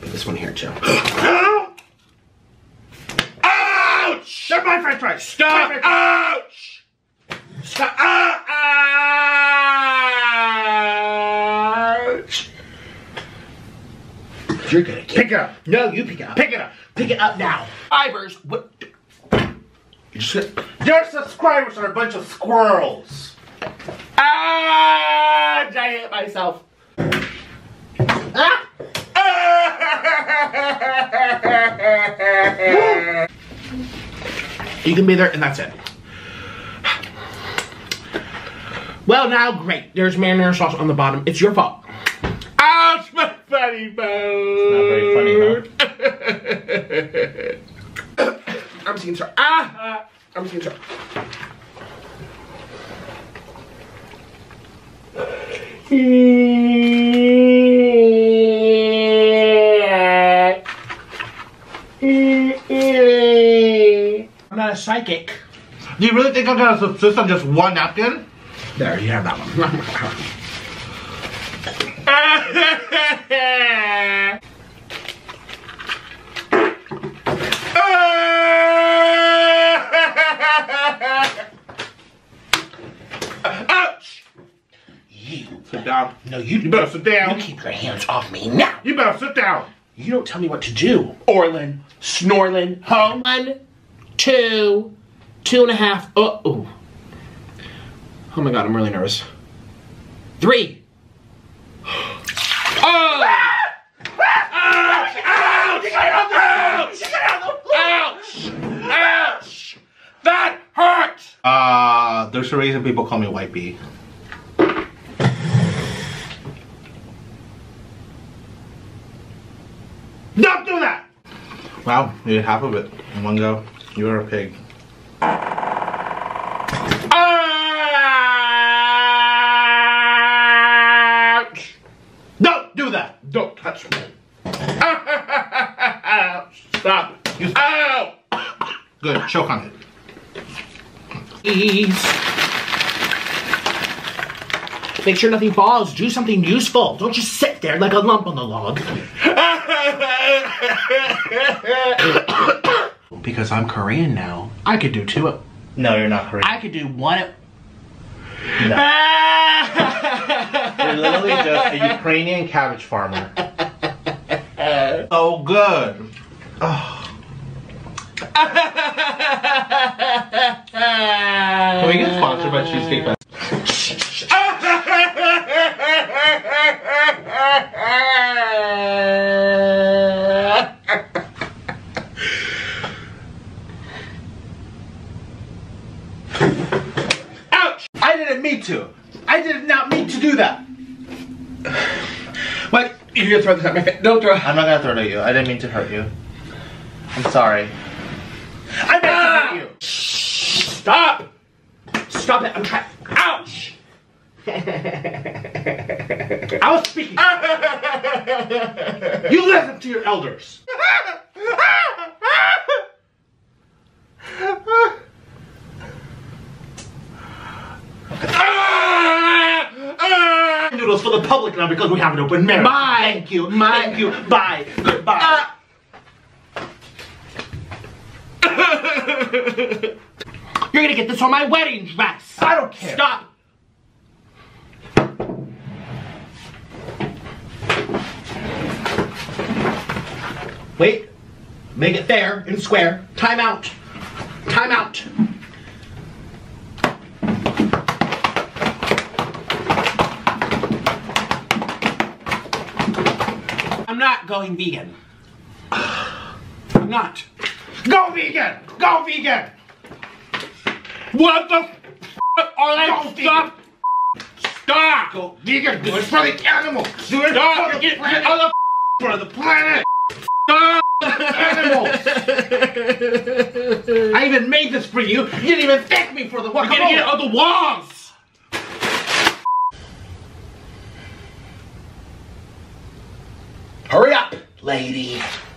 Put this one here too. Ouch! They're my french fries. Stop! French fries. Ouch! Stop! Ah! Ouch! You're gonna get Pick it up. No, you pick it up. Pick it up. Pick it up now. Ivers, what? You just Your subscribers are a bunch of squirrels. Ah! I hit myself. You can be there, and that's it. Well, now, great. There's marinara sauce on the bottom. It's your fault. Ouch, my funny bone. Not very funny, I'm seeing sorry. Ah! I'm seeing sorry. I'm not a psychic. Do you really think I'm gonna subsist on just one napkin? There, you have that one. Ouch! you. Sit down. No, you, You better sit down. You keep your hands off me now. You better sit down. You don't tell me what to do. Orlin, Snorlin, home. One, two, two and a half. Oh, oh. Oh my god, I'm really nervous. Three. Oh! Ouch! Ouch! Ouch! Ouch! That hurt! Uh, there's a reason people call me White Bee. Don't do that! Wow, you did half of it in one go. You're a pig. Ouch! Don't do that! Don't touch me. Stop. You Ow! Good. Choke on it. Please. Make sure nothing falls. Do something useful. Don't just sit there like a lump on the log. because I'm Korean now, I could do two. No, you're not Korean. I could do one. No. You're literally just a Ukrainian cabbage farmer. Oh, good. Oh. Can we get sponsored by Cheesecake Factory? Ouch! I didn't mean to. I did not mean to do that. What? You're gonna throw this at my face? Don't throw. I'm not gonna throw it at you. I didn't mean to hurt you. I'm sorry. I meant to hurt you. Ah! Stop! Stop it! I'm trying. Ouch! I was speaking. you listen to your elders. For the public now because we have an open marriage. Bye. Thank you. Thank you. Bye. Goodbye. Uh. You're gonna get this on my wedding dress. I don't care. Stop. Wait. Make it fair and square. Time out. Time out. I'm not going vegan. I'm not. Go vegan! Go vegan! What the f are they? Stop! Stop! Go vegan! Do it for the animals! Do it Stop. for the planet! Other for the planet! Stop! animals! I even made this for you. You didn't even thank me for the work. You're gonna get on the walls! Hurry up, lady.